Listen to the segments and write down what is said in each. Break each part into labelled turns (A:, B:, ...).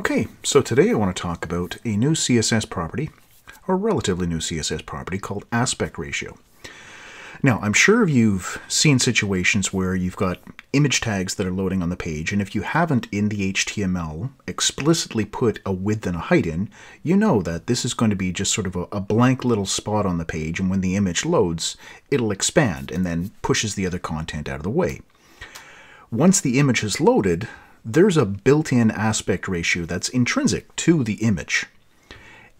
A: Okay, so today I want to talk about a new CSS property, or relatively new CSS property called aspect ratio. Now, I'm sure you've seen situations where you've got image tags that are loading on the page, and if you haven't in the HTML explicitly put a width and a height in, you know that this is going to be just sort of a, a blank little spot on the page, and when the image loads, it'll expand and then pushes the other content out of the way. Once the image is loaded, there's a built-in aspect ratio that's intrinsic to the image.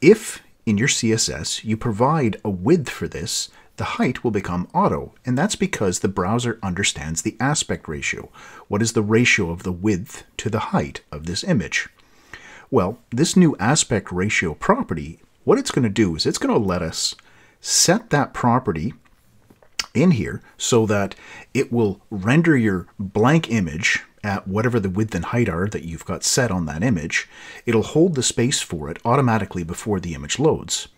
A: If in your CSS you provide a width for this, the height will become auto, and that's because the browser understands the aspect ratio. What is the ratio of the width to the height of this image? Well, this new aspect ratio property, what it's going to do is it's going to let us set that property in here so that it will render your blank image at whatever the width and height are that you've got set on that image. It'll hold the space for it automatically before the image loads.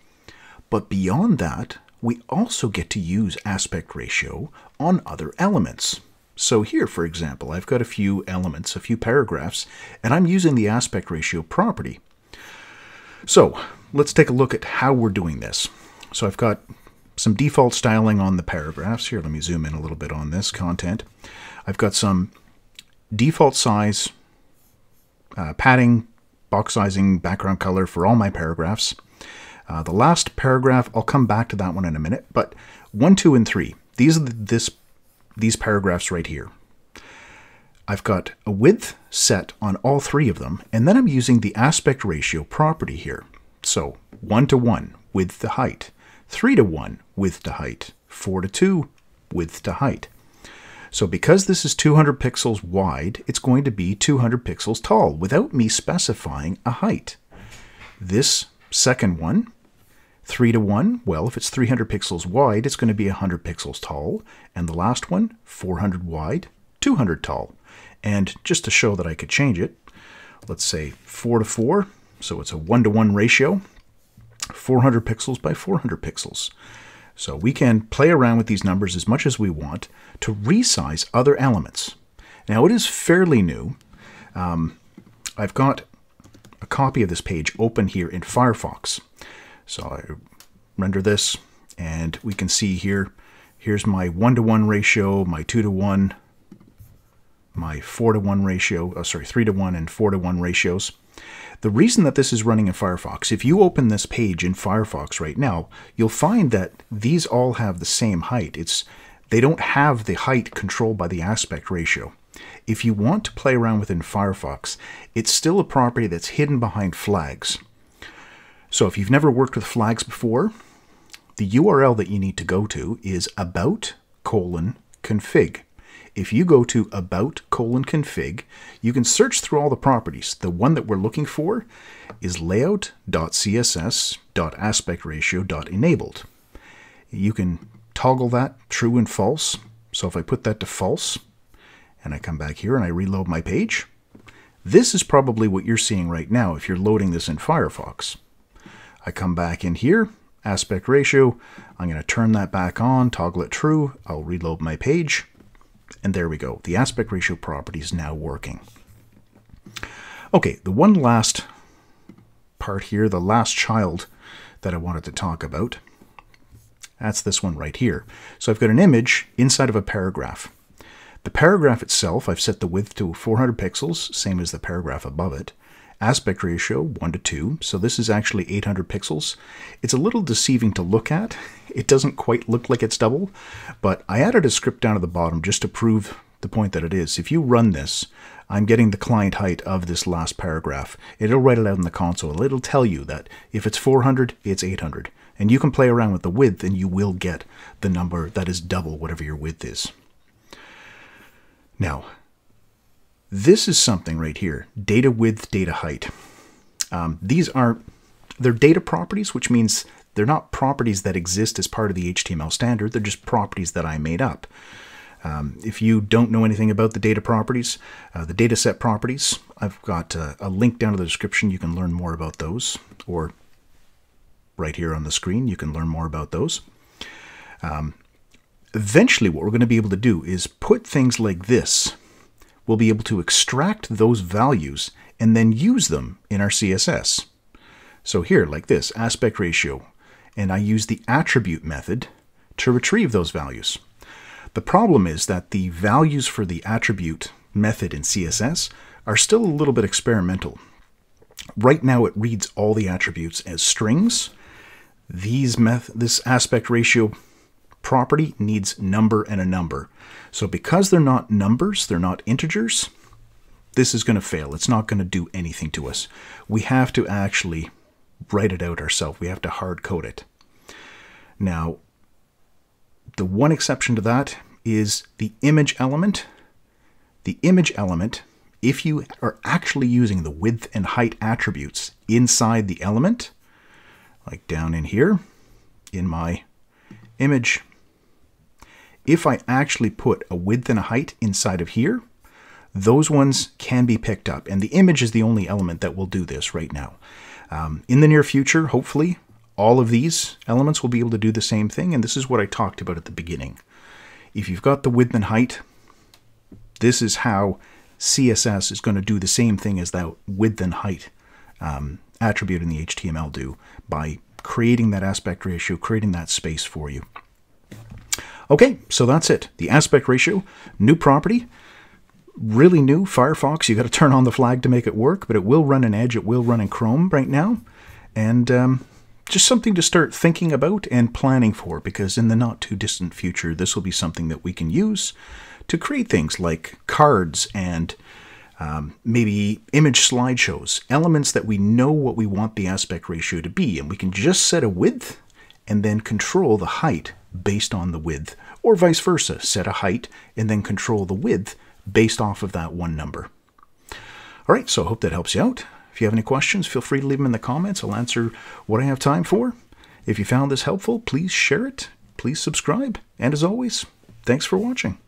A: But beyond that, we also get to use aspect ratio on other elements. So here, for example, I've got a few elements, a few paragraphs, and I'm using the aspect ratio property. So let's take a look at how we're doing this. So I've got some default styling on the paragraphs. Here, let me zoom in a little bit on this content. I've got some default size, uh, padding, box sizing, background color for all my paragraphs. Uh, the last paragraph, I'll come back to that one in a minute, but 1, 2, and 3, these are the, this, these paragraphs right here. I've got a width set on all three of them, and then I'm using the aspect ratio property here. So 1 to 1, width to height, 3 to 1, width to height, 4 to 2, width to height. So because this is 200 pixels wide, it's going to be 200 pixels tall without me specifying a height. This second one 3 to 1, well, if it's 300 pixels wide, it's going to be 100 pixels tall. And the last one, 400 wide, 200 tall. And just to show that I could change it, let's say 4 to 4, so it's a 1 to 1 ratio, 400 pixels by 400 pixels. So we can play around with these numbers as much as we want to resize other elements. Now it is fairly new. Um, I've got a copy of this page open here in Firefox. So I render this and we can see here, here's my one to one ratio, my two to one, my four to one ratio, oh, sorry, three to one and four to one ratios. The reason that this is running in Firefox, if you open this page in Firefox right now, you'll find that these all have the same height. It's They don't have the height controlled by the aspect ratio. If you want to play around within Firefox, it's still a property that's hidden behind flags. So if you've never worked with flags before, the URL that you need to go to is about colon config. If you go to about colon config, you can search through all the properties. The one that we're looking for is layout.css.aspectratio.enabled. You can toggle that true and false. So if I put that to false and I come back here and I reload my page, this is probably what you're seeing right now if you're loading this in Firefox. I come back in here, aspect ratio. I'm going to turn that back on, toggle it true. I'll reload my page. And there we go. The aspect ratio property is now working. Okay, the one last part here, the last child that I wanted to talk about, that's this one right here. So I've got an image inside of a paragraph. The paragraph itself, I've set the width to 400 pixels, same as the paragraph above it aspect ratio 1 to 2, so this is actually 800 pixels. It's a little deceiving to look at. It doesn't quite look like it's double, but I added a script down at the bottom just to prove the point that it is. If you run this, I'm getting the client height of this last paragraph. It'll write it out in the console. It'll tell you that if it's 400, it's 800. And you can play around with the width and you will get the number that is double whatever your width is. Now, this is something right here, data width, data height. Um, these are, they're data properties, which means they're not properties that exist as part of the HTML standard. They're just properties that I made up. Um, if you don't know anything about the data properties, uh, the data set properties, I've got uh, a link down in the description. You can learn more about those, or right here on the screen, you can learn more about those. Um, eventually, what we're going to be able to do is put things like this we'll be able to extract those values and then use them in our CSS. So here, like this, aspect ratio, and I use the attribute method to retrieve those values. The problem is that the values for the attribute method in CSS are still a little bit experimental. Right now it reads all the attributes as strings. These meth this aspect ratio property needs number and a number. So because they're not numbers, they're not integers, this is going to fail. It's not going to do anything to us. We have to actually write it out ourselves. We have to hard code it. Now, the one exception to that is the image element. The image element, if you are actually using the width and height attributes inside the element, like down in here, in my image, if I actually put a width and a height inside of here, those ones can be picked up. And the image is the only element that will do this right now. Um, in the near future, hopefully, all of these elements will be able to do the same thing. And this is what I talked about at the beginning. If you've got the width and height, this is how CSS is going to do the same thing as that width and height um, attribute in the HTML do by creating that aspect ratio, creating that space for you. Okay, so that's it. The aspect ratio, new property, really new. Firefox, you got to turn on the flag to make it work, but it will run in Edge, it will run in Chrome right now. And um, just something to start thinking about and planning for, because in the not too distant future, this will be something that we can use to create things like cards and um, maybe image slideshows, elements that we know what we want the aspect ratio to be, and we can just set a width and then control the height based on the width, or vice versa, set a height and then control the width based off of that one number. All right, so I hope that helps you out. If you have any questions, feel free to leave them in the comments. I'll answer what I have time for. If you found this helpful, please share it, please subscribe, and as always, thanks for watching.